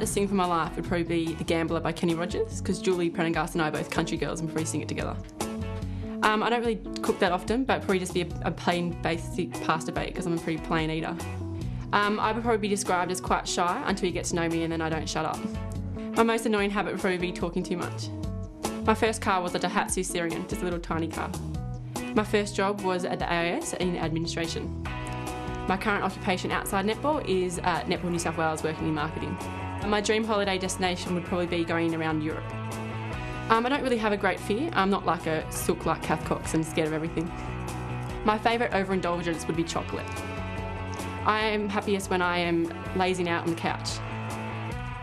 to sing for my life would probably be The Gambler by Kenny Rogers, because Julie Prendergast and I are both country girls and probably sing it together. Um, I don't really cook that often, but probably just be a, a plain basic pasta bake because I'm a pretty plain eater. Um, I would probably be described as quite shy until you get to know me and then I don't shut up. My most annoying habit would probably be talking too much. My first car was a Daihatsu Sirion, just a little tiny car. My first job was at the AIS in administration. My current occupation outside netball is at Netball New South Wales working in marketing. My dream holiday destination would probably be going around Europe. Um, I don't really have a great fear. I'm not like a sook like Kath Cox and scared of everything. My favourite overindulgence would be chocolate. I am happiest when I am lazing out on the couch.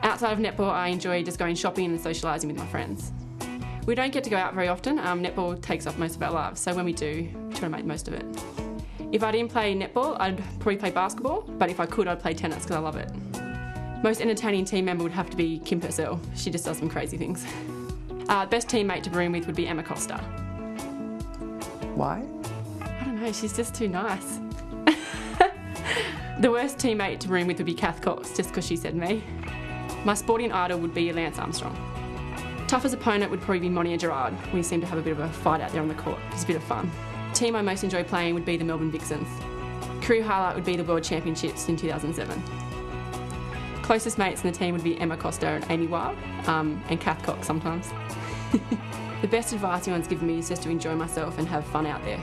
Outside of netball, I enjoy just going shopping and socialising with my friends. We don't get to go out very often. Um, netball takes up most of our lives, so when we do, we try to make the most of it. If I didn't play netball, I'd probably play basketball, but if I could, I'd play tennis because I love it. Most entertaining team member would have to be Kim Purcell. She just does some crazy things. Uh, best teammate to room with would be Emma Costa. Why? I don't know, she's just too nice. the worst teammate to room with would be Kath Cox, just because she said me. My sporting idol would be Lance Armstrong. Toughest opponent would probably be Mo'onia Gerrard. We seem to have a bit of a fight out there on the court. It's a bit of fun. Team I most enjoy playing would be the Melbourne Vixens. Career highlight would be the World Championships in 2007. Closest mates in the team would be Emma Costa and Amy Wild, um, and Kath Cox sometimes. the best advice anyone's given me is just to enjoy myself and have fun out there.